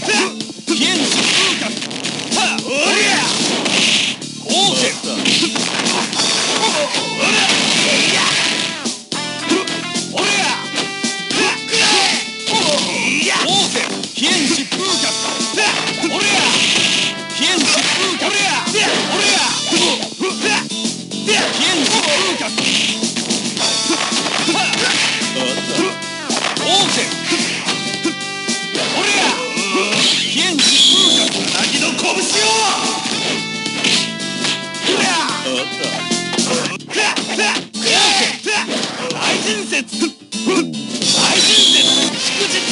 天大人説大人説祝日